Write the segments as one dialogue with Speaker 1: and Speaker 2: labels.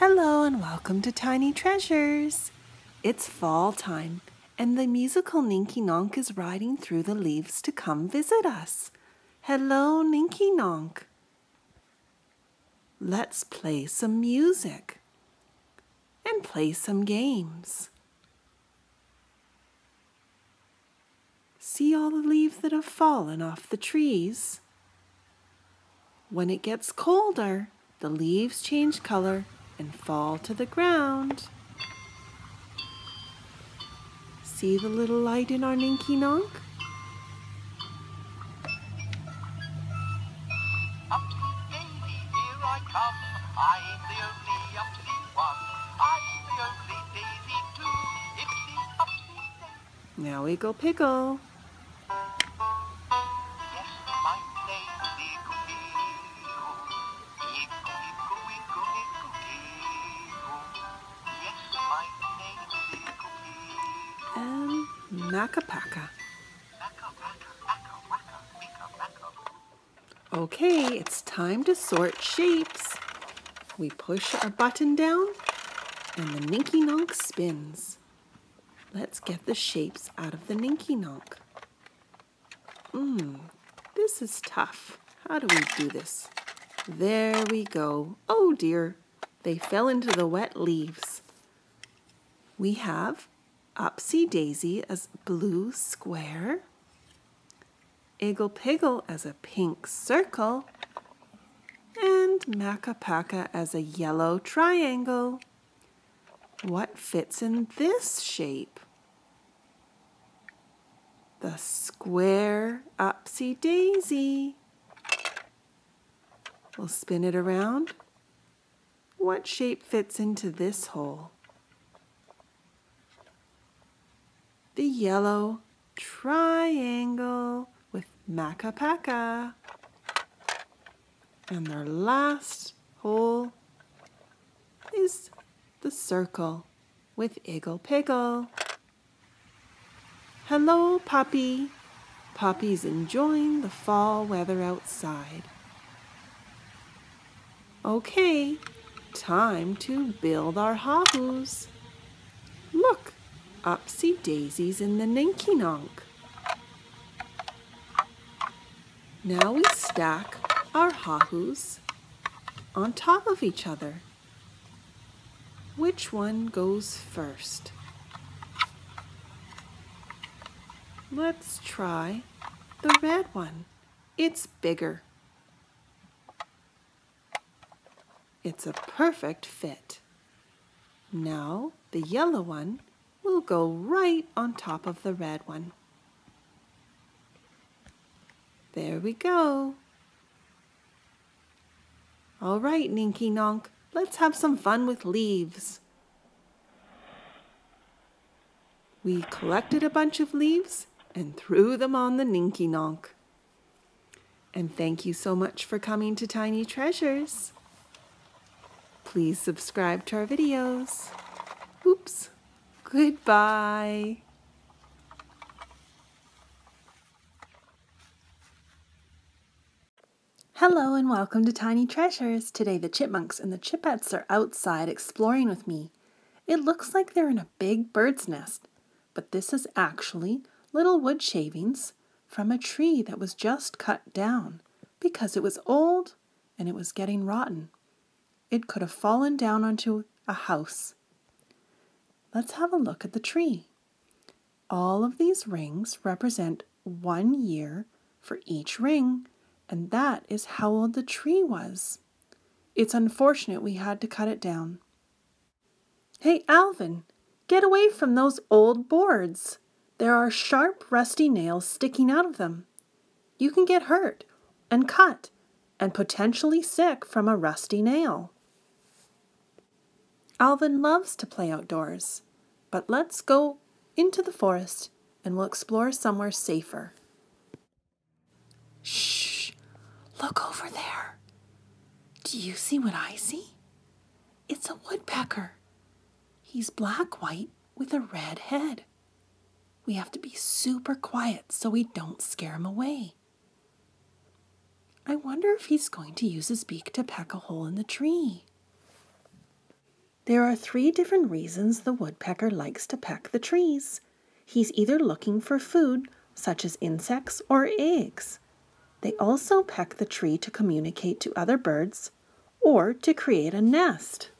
Speaker 1: Hello and welcome to Tiny Treasures. It's fall time and the musical Ninky Nonk is riding through the leaves to come visit us. Hello, Ninky Nonk. Let's play some music and play some games. See all the leaves that have fallen off the trees? When it gets colder, the leaves change color and fall to the ground. See the little light in our Ninky Nonk? Now we go pickle. Makka Pakka. Okay, it's time to sort shapes. We push our button down and the Ninky Nonk spins. Let's get the shapes out of the Ninky Nonk. Mmm, this is tough. How do we do this? There we go. Oh dear, they fell into the wet leaves. We have Upsy Daisy as blue square, Iggle Piggle as a pink circle, and Makka Pakka as a yellow triangle. What fits in this shape? The square Upsy Daisy. We'll spin it around. What shape fits into this hole? The yellow triangle with Makka Pakka. And their last hole is the circle with Iggle Piggle. Hello, Poppy. Poppy's enjoying the fall weather outside. Okay, time to build our Haahoos. Look, Upsy Daisy's in the ninky nonk. Now we stack our Haahoos on top of each other. Which one goes first? Let's try the red one. It's bigger. It's a perfect fit. Now the yellow one will go right on top of the red one. There we go. All right, Ninky Nonk, let's have some fun with leaves. We collected a bunch of leaves and threw them on the Ninky Nonk. And thank you so much for coming to Tiny Treasures. Please subscribe to our videos. Oops. Goodbye. Hello and welcome to Tiny Treasures. Today the chipmunks and the chipettes are outside exploring with me. It looks like they're in a big bird's nest, but this is actually little wood shavings from a tree that was just cut down because it was old and it was getting rotten. It could have fallen down onto a house Let's have a look at the tree. All of these rings represent one year for each ring, and that is how old the tree was. It's unfortunate we had to cut it down. Hey, Alvin, get away from those old boards. There are sharp, rusty nails sticking out of them. You can get hurt and cut and potentially sick from a rusty nail. Alvin loves to play outdoors, but let's go into the forest and we'll explore somewhere safer. Shh! Look over there. Do you see what I see? It's a woodpecker. He's black white with a red head. We have to be super quiet so we don't scare him away. I wonder if he's going to use his beak to peck a hole in the tree. There are three different reasons the woodpecker likes to peck the trees. He's either looking for food, such as insects or eggs. They also peck the tree to communicate to other birds or to create a nest.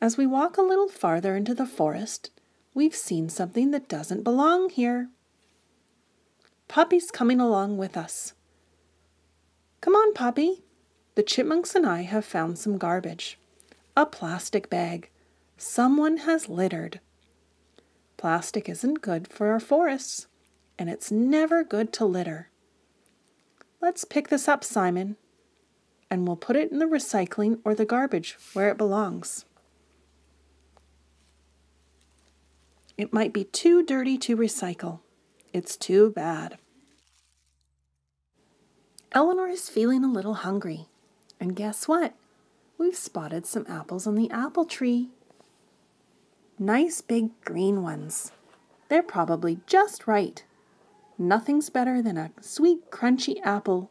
Speaker 1: As we walk a little farther into the forest, we've seen something that doesn't belong here. Puppy's coming along with us. Come on, Puppy. The chipmunks and I have found some garbage. A plastic bag. Someone has littered. Plastic isn't good for our forests, and it's never good to litter. Let's pick this up, Simon, and we'll put it in the recycling or the garbage where it belongs. It might be too dirty to recycle. It's too bad. Eleanor is feeling a little hungry. And guess what? We've spotted some apples on the apple tree. Nice big green ones. They're probably just right. Nothing's better than a sweet, crunchy apple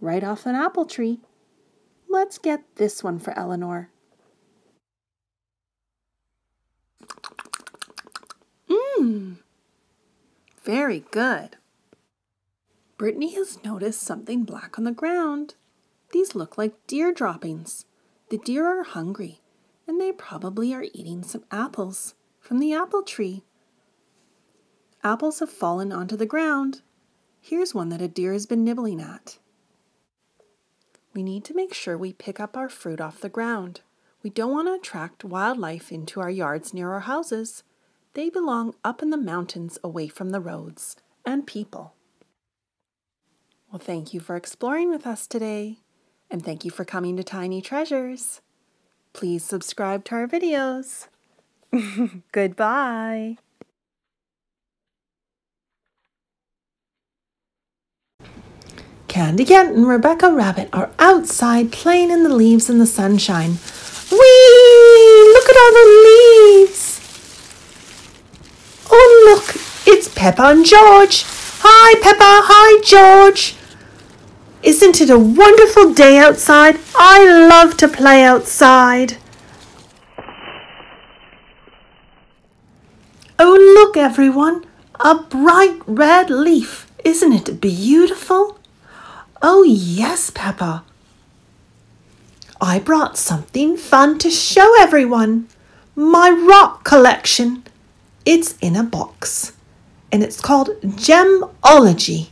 Speaker 1: right off an apple tree. Let's get this one for Eleanor. Mmm, very good. Brittany has noticed something black on the ground. These look like deer droppings. The deer are hungry, and they probably are eating some apples from the apple tree. Apples have fallen onto the ground. Here's one that a deer has been nibbling at. We need to make sure we pick up our fruit off the ground. We don't want to attract wildlife into our yards near our houses. They belong up in the mountains away from the roads and people. Well, thank you for exploring with us today, and thank you for coming to Tiny Treasures. Please subscribe to our videos. Goodbye. Candy Cat and Rebecca Rabbit are outside playing in the leaves in the sunshine. Whee! Look at all the leaves! Oh, look! It's Peppa and George! Hi, Peppa! Hi, George! Isn't it a wonderful day outside? I love to play outside. Oh, look, everyone! A bright red leaf. Isn't it beautiful? Oh, yes, Peppa. I brought something fun to show everyone. My rock collection. It's in a box, and it's called Gemology.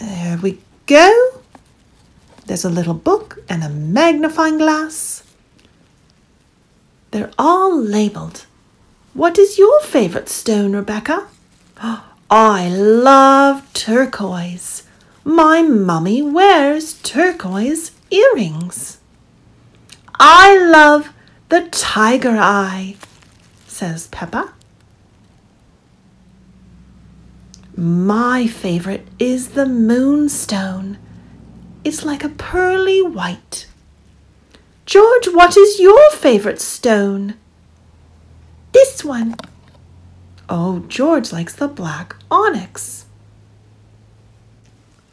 Speaker 1: There we go. There's a little book and a magnifying glass. They're all labeled. What is your favourite stone, Rebecca? I love turquoise. My mummy wears turquoise earrings. I love the tiger eye, says Peppa. My favorite is the moonstone. It's like a pearly white. George, what is your favorite stone? This one. Oh, George likes the black onyx.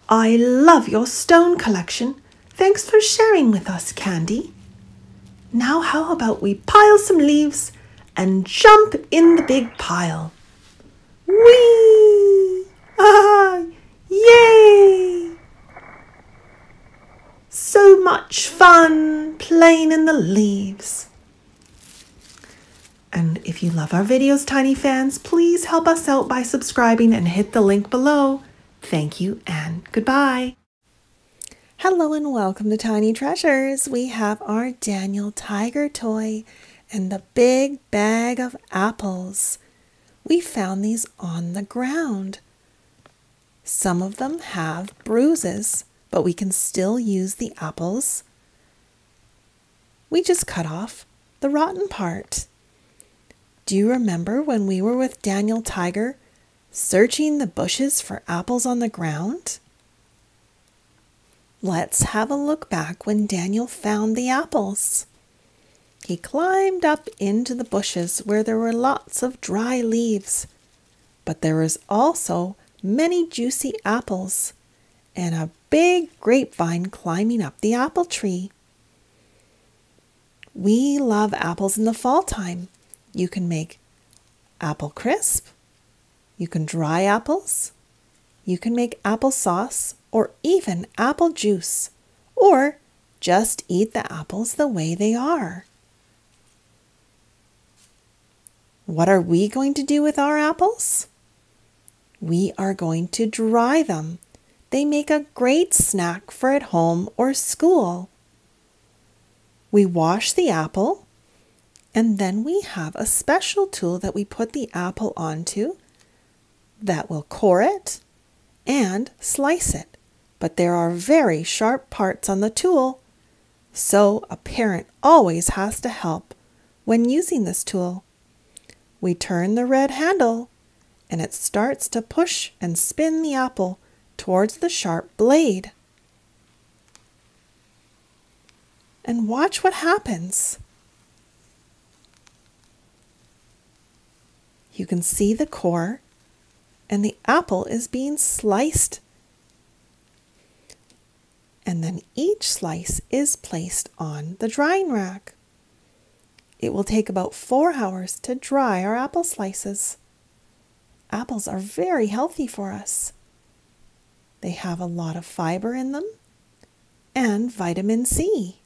Speaker 1: I love your stone collection. Thanks for sharing with us, Candy. Now, how about we pile some leaves and jump in the big pile? Whee! Yay! So much fun playing in the leaves. And if you love our videos, tiny fans, please help us out by subscribing and hit the link below. Thank you and goodbye. Hello and welcome to Tiny Treasures. We have our Daniel Tiger toy and the big bag of apples. We found these on the ground. Some of them have bruises, but we can still use the apples. We just cut off the rotten part. Do you remember when we were with Daniel Tiger searching the bushes for apples on the ground? Let's have a look back when Daniel found the apples. He climbed up into the bushes where there were lots of dry leaves, but there was also many juicy apples and a big grapevine climbing up the apple tree. We love apples in the fall time. You can make apple crisp, you can dry apples, you can make applesauce or even apple juice, or just eat the apples the way they are. What are we going to do with our apples? We are going to dry them. They make a great snack for at home or school. We wash the apple and then we have a special tool that we put the apple onto that will core it and slice it. But there are very sharp parts on the tool, so a parent always has to help when using this tool. We turn the red handle and it starts to push and spin the apple towards the sharp blade. And watch what happens. You can see the core, and the apple is being sliced. And then each slice is placed on the drying rack. It will take about four hours to dry our apple slices. Apples are very healthy for us. They have a lot of fiber in them and vitamin C.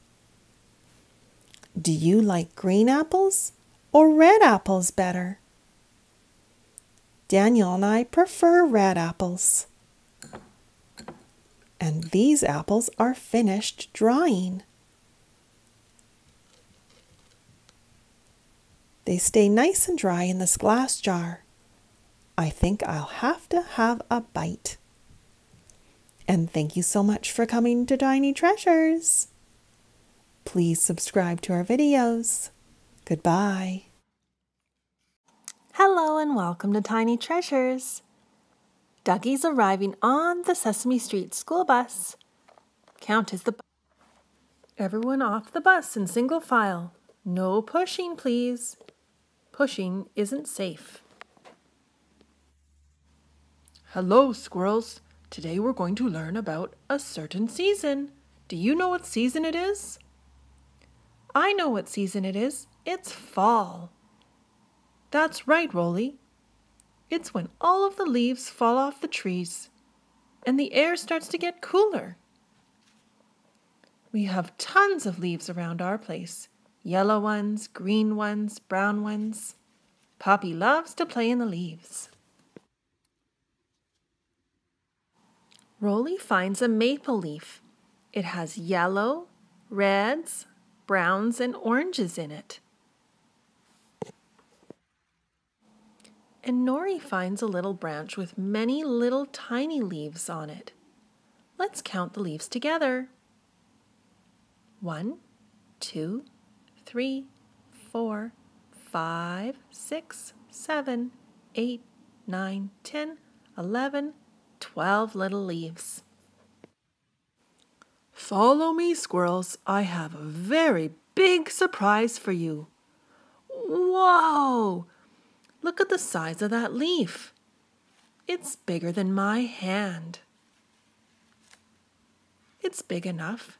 Speaker 1: Do you like green apples or red apples better? Daniel and I prefer red apples. And these apples are finished drying. They stay nice and dry in this glass jar. I think I'll have to have a bite. And thank you so much for coming to Tiny Treasures. Please subscribe to our videos. Goodbye. Hello and welcome to Tiny Treasures. Duggee's arriving on the Sesame Street school bus. Count as the Everyone off the bus in single file. No pushing, please. Pushing isn't safe. Hello, squirrels. Today we're going to learn about a certain season. Do you know what season it is? I know what season it is. It's fall. That's right, Roly. It's when all of the leaves fall off the trees and the air starts to get cooler. We have tons of leaves around our place yellow ones, green ones, brown ones. Poppy loves to play in the leaves. Roly finds a maple leaf. It has yellow, reds, browns, and oranges in it. and Norrie finds a little branch with many little tiny leaves on it. Let's count the leaves together. One, two, three, four, five, six, seven, eight, nine, ten, eleven, twelve little leaves. Follow me, squirrels. I have a very big surprise for you. Whoa! Look at the size of that leaf. It's bigger than my hand. It's big enough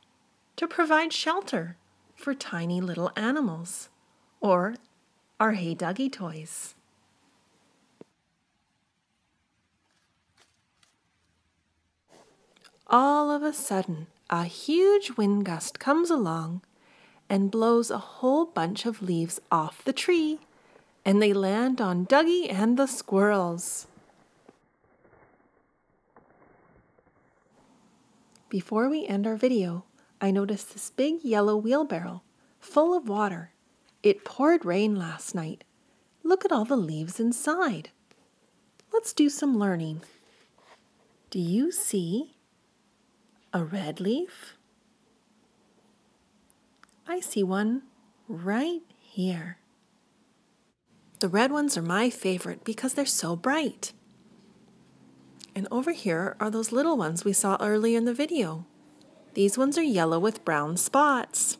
Speaker 1: to provide shelter for tiny little animals or our Hey Duggee toys. All of a sudden, a huge wind gust comes along and blows a whole bunch of leaves off the tree and they land on Duggee and the squirrels. Before we end our video, I noticed this big yellow wheelbarrow full of water. It poured rain last night. Look at all the leaves inside. Let's do some learning. Do you see a red leaf? I see one right here. The red ones are my favorite because they're so bright. And over here are those little ones we saw earlier in the video. These ones are yellow with brown spots.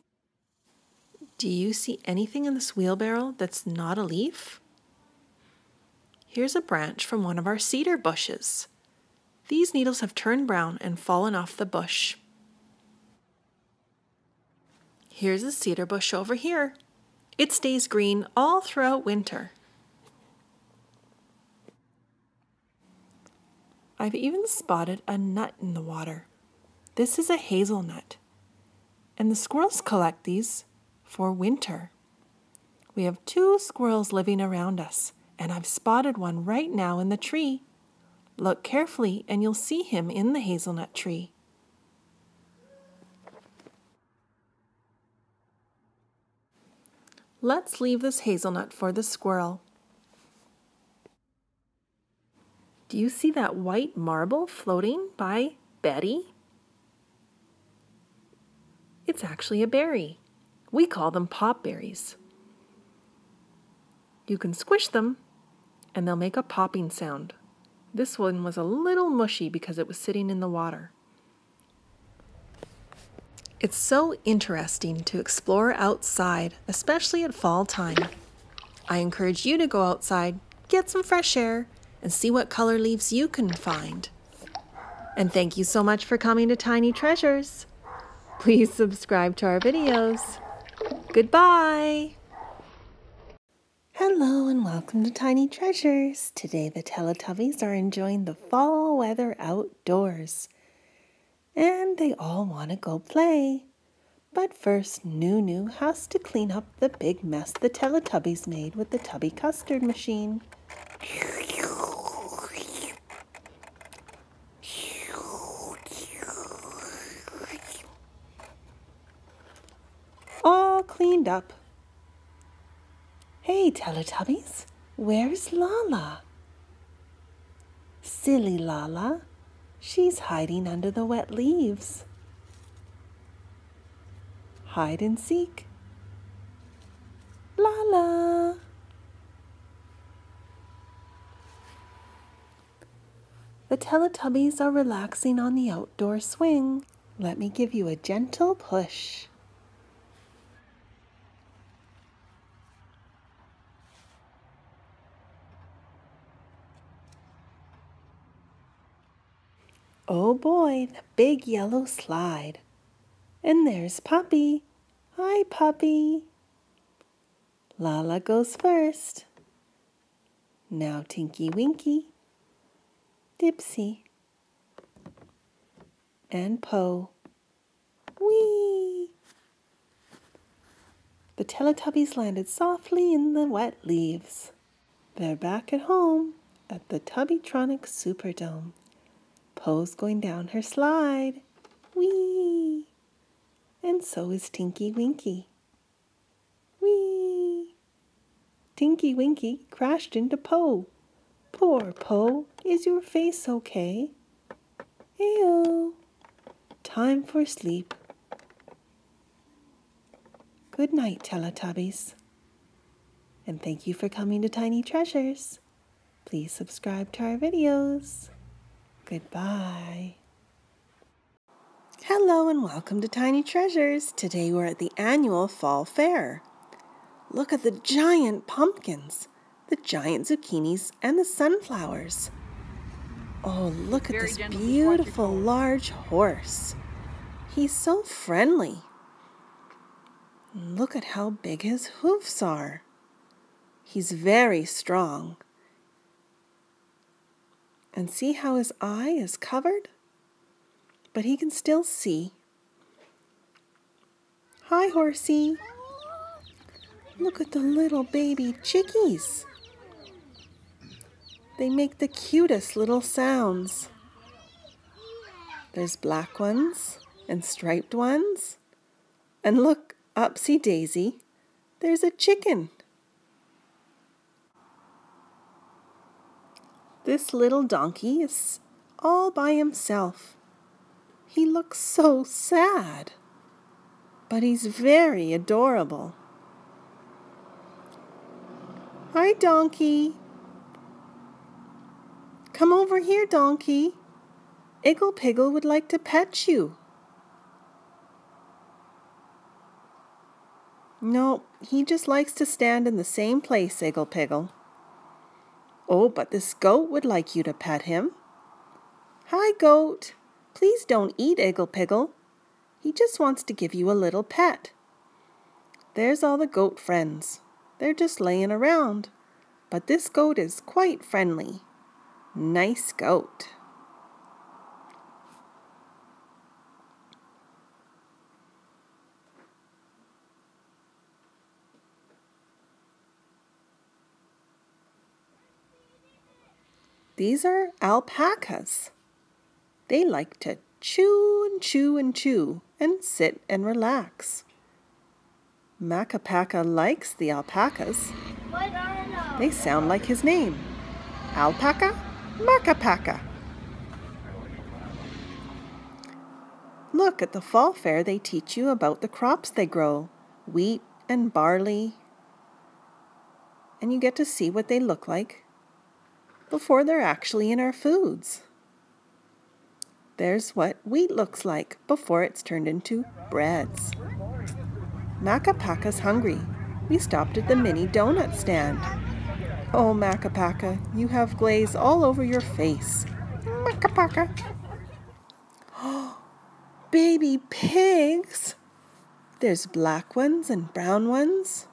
Speaker 1: Do you see anything in this wheelbarrow that's not a leaf? Here's a branch from one of our cedar bushes. These needles have turned brown and fallen off the bush. Here's a cedar bush over here. It stays green all throughout winter. I've even spotted a nut in the water. This is a hazelnut, and the squirrels collect these for winter. We have two squirrels living around us, and I've spotted one right now in the tree. Look carefully, and you'll see him in the hazelnut tree. Let's leave this hazelnut for the squirrel. Do you see that white marble floating by Betty? It's actually a berry. We call them pop berries. You can squish them and they'll make a popping sound. This one was a little mushy because it was sitting in the water. It's so interesting to explore outside, especially at fall time. I encourage you to go outside, get some fresh air, and see what color leaves you can find. And thank you so much for coming to Tiny Treasures. Please subscribe to our videos. Goodbye. Hello and welcome to Tiny Treasures. Today the Teletubbies are enjoying the fall weather outdoors. And they all want to go play. But first, Noo-Noo has to clean up the big mess the Teletubbies made with the Tubby Custard Machine. All cleaned up. Hey, Teletubbies, where's Laa-Laa? Silly Laa-Laa, she's hiding under the wet leaves. Hide and seek. Laa-Laa. The Teletubbies are relaxing on the outdoor swing. Let me give you a gentle push. Oh boy, the big yellow slide. And there's Puppy. Hi, Puppy. Laa-Laa goes first. Now Tinky Winky, Dipsy, and Po. Whee! The Teletubbies landed softly in the wet leaves. They're back at home at the Tubbytronic Superdome. Po's going down her slide. Whee! And so is Tinky Winky. Whee! Tinky Winky crashed into Po. Poor Po, is your face okay? Ayo! Time for sleep. Good night, Teletubbies. And thank you for coming to Tiny Treasures. Please subscribe to our videos. Goodbye. Hello and welcome to Tiny Treasures. Today we're at the annual Fall Fair. Look at the giant pumpkins, the giant zucchinis, and the sunflowers. Oh, look at this beautiful large horse. He's so friendly. Look at how big his hoofs are. He's very strong and see how his eye is covered? But he can still see. Hi, horsey. Look at the little baby chickies. They make the cutest little sounds. There's black ones and striped ones. And look, Upsy Daisy, there's a chicken. This little donkey is all by himself. He looks so sad, but he's very adorable. Hi, donkey. Come over here, donkey. Iggle Piggle would like to pet you. No, he just likes to stand in the same place, Iggle Piggle. Oh, but this goat would like you to pet him. Hi, goat. Please don't eat Iggle Piggle. He just wants to give you a little pet. There's all the goat friends. They're just laying around. But this goat is quite friendly. Nice goat. These are alpacas. They like to chew and chew and chew and sit and relax. Makka Pakka likes the alpacas. They sound like his name. Alpaca, Makka Pakka. Look, at the fall fair they teach you about the crops they grow, wheat and barley. And you get to see what they look like before they're actually in our foods. There's what wheat looks like before it's turned into breads. Makka Pakka's hungry. We stopped at the mini donut stand. Oh, Makka Pakka, you have glaze all over your face. Makka Pakka. Oh, baby pigs. There's black ones and brown ones.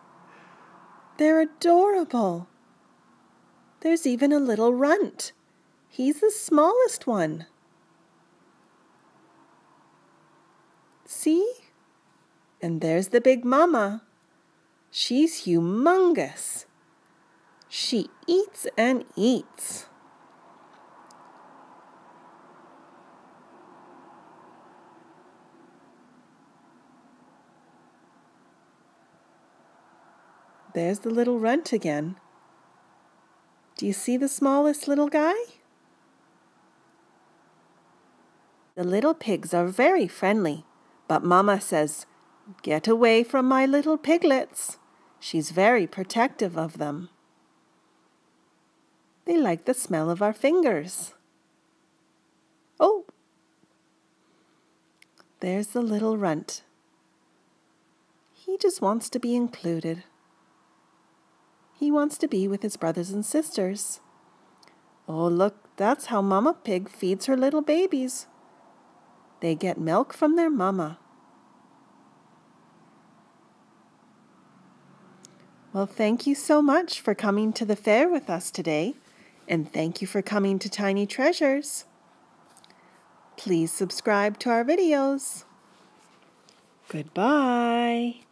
Speaker 1: They're adorable. There's even a little runt. He's the smallest one. See? And there's the big mama. She's humongous. She eats and eats. There's the little runt again. Do you see the smallest little guy? The little pigs are very friendly, but Mama says, Get away from my little piglets. She's very protective of them. They like the smell of our fingers. Oh! There's the little runt. He just wants to be included. He wants to be with his brothers and sisters. Oh, look, that's how Mama Pig feeds her little babies. They get milk from their mama. Well, thank you so much for coming to the fair with us today, and thank you for coming to Tiny Treasures. Please subscribe to our videos. Goodbye.